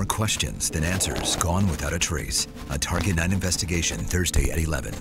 More questions than answers gone without a trace. A Target 9 investigation Thursday at 11.